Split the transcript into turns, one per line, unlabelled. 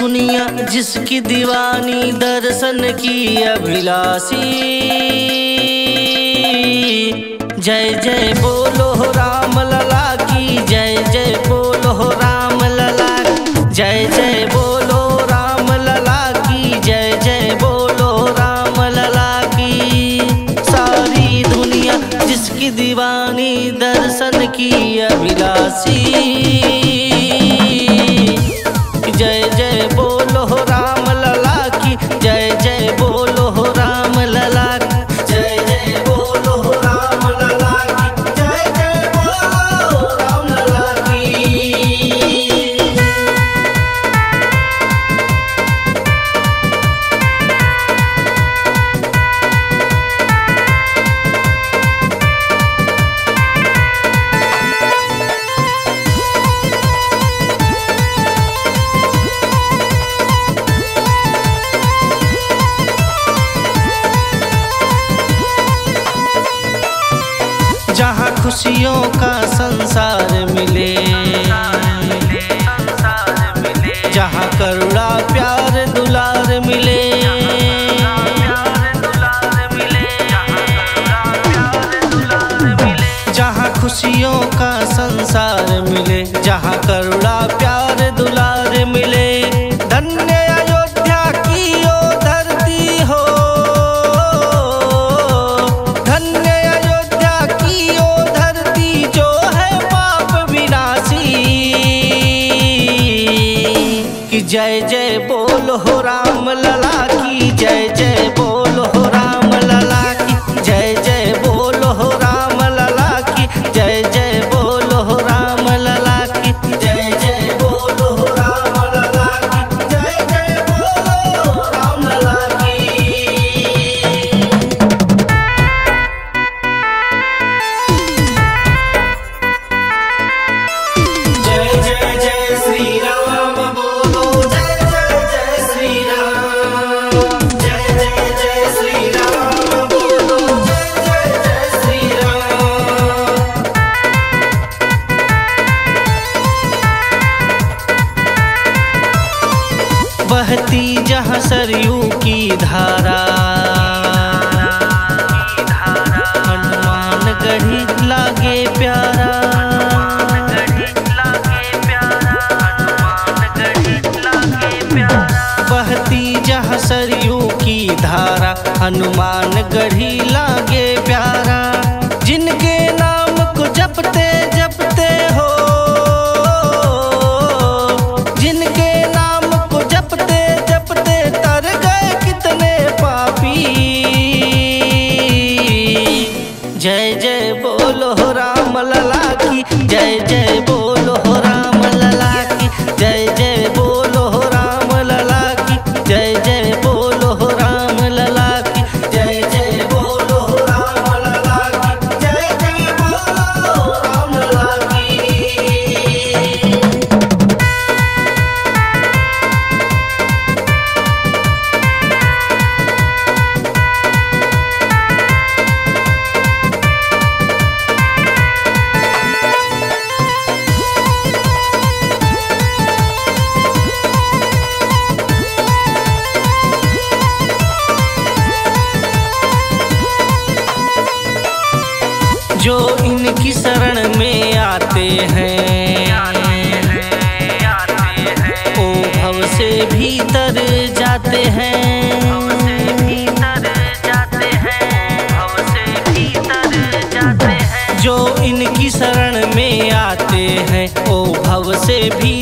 दुनिया जिसकी दीवानी दर्शन की अभिलाषी। जय जय बोलो राम लला की, जय जय बोलो राम लला जय जय बोलो राम लला की, जय जय बोलो राम लला की। सारी दुनिया जिसकी दीवानी दर्शन की अभिलाषी। जहाँ खुशियों का संसार मिले। जहाँ करुणा, प्यार, दुलार मिले। जहाँ खुशियों का संसार मिले। जहाँ करुणा, प्यार जय जय बोलो हो राम लला की, जय जय बोल हो राम लला की, जय जय बोलो हो राम लला की, जय जय बोलो हो राम लला की, जय जय बोलो हो राम लला की, जय जय बोलो हो राम लला की। जय जय जय श्री राम बहती जहाँ सरयू की धारा। हनुमान गढ़ी लागे प्यारा। बहती जहाँ सरयू की धारा, हनुमान गढ़ी लागे प्यारा। जिनके जो इनकी शरण में आते हैं। ओ भव से भीतर जाते हैं। जो इनकी शरण में आते हैं, ओ भव से हैं